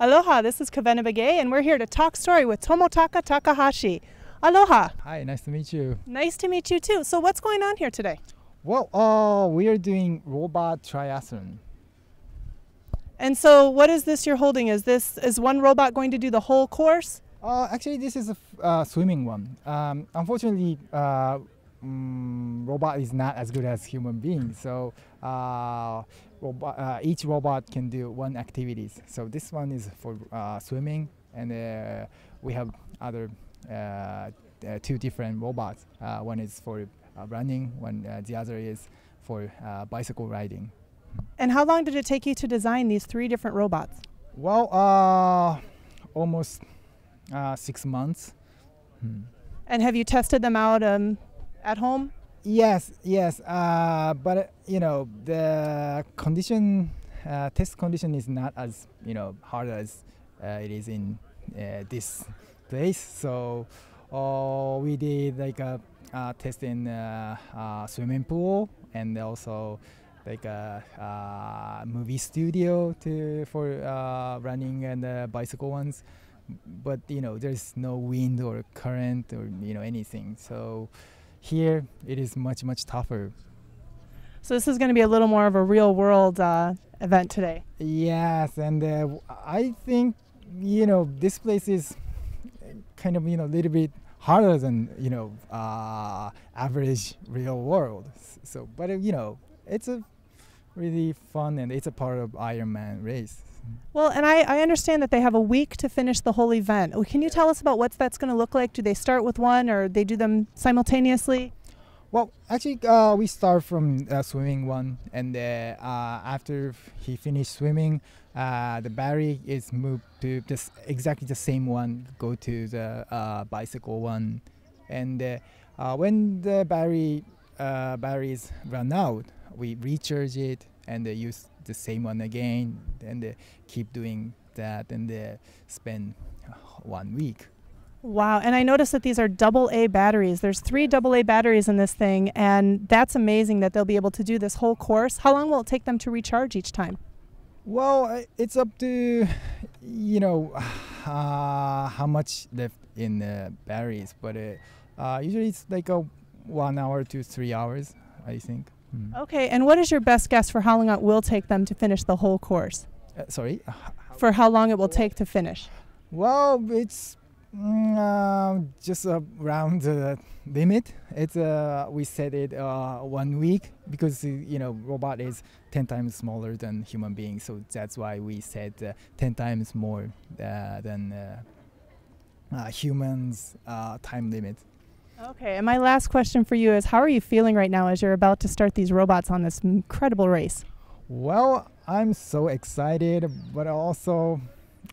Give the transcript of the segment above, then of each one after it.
Aloha, this is Kavena Begay, and we're here to talk story with Tomotaka Takahashi. Aloha. Hi, nice to meet you. Nice to meet you too. So, what's going on here today? Well, uh, we are doing robot triathlon. And so, what is this you're holding? Is this is one robot going to do the whole course? Uh, actually, this is a uh, swimming one. Um, unfortunately, mm, robot is not as good as human beings. So uh, robot, uh, each robot can do one activities. So this one is for uh, swimming, and uh, we have other uh, uh, two different robots. Uh, one is for uh, running, one uh, the other is for uh, bicycle riding. And how long did it take you to design these three different robots? Well, uh, almost uh, six months. Hmm. And have you tested them out um, at home? Yes, yes. Uh, but uh, you know the condition, uh, test condition is not as you know hard as uh, it is in uh, this place. So uh, we did like a uh, test in swimming pool and also like a movie studio to for running and bicycle ones. But you know there's no wind or current or you know anything. So here it is much much tougher So, this is going to be a little more of a real world uh, event today. yes and uh, i think you know this place is kind of you know a little bit harder than you know uh, average real world so but uh, you know it's a really fun and it's a part of ironman race Well, and I, I understand that they have a week to finish the whole event. Oh, Can you tell us about what that's going to look like? Do they start with one or they do them simultaneously? Well, actually, uh, we start from uh, swimming one, and uh, uh, after he finished swimming, uh, the battery is moved to just exactly the same one. Go to the uh, bicycle one, and uh, uh, when the battery uh, batteries run out, we recharge it and they use the same one again, and they keep doing that, and they spend uh, one week. Wow. And I noticed that these are double A batteries. There's three double A batteries in this thing, and that's amazing that they'll be able to do this whole course. How long will it take them to recharge each time? Well, uh, it's up to you know uh, how much left in the batteries, but uh, uh, usually it's like a one hour to three hours, I think. Mm. Okay. And what is your best guess for how long it will take them to finish the whole course? Uh, sorry. For how long it will take to finish? Well, it's mm, uh, just around the limit. It's uh, we set it uh, one week because uh, you know robot is ten times smaller than human being, so that's why we set uh, ten times more uh, than uh, uh, humans uh, time limit. Okay. And my last question for you is how are you feeling right now as you're about to start these robots on this incredible race? Well, I'm so excited, but also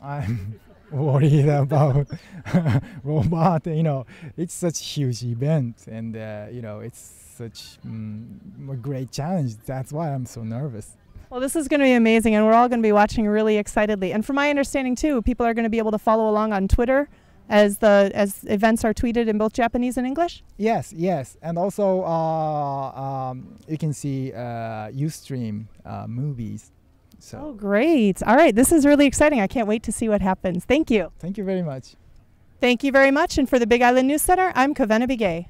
I'm worried about robot. You know, it's such a huge event, and uh, you know, it's such mm, a great challenge. That's why I'm so nervous. Well, this is going to be amazing, and we're all going to be watching really excitedly. And from my understanding, too, people are going to be able to follow along on Twitter as the as events are tweeted in both Japanese and English. Yes, yes, and also uh, um, you can see uh, UStream uh, movies. So Oh, great! All right, this is really exciting. I can't wait to see what happens. Thank you. thank you very much. Thank you very much. And for the Big Island News Center, I'm Kavena Begay.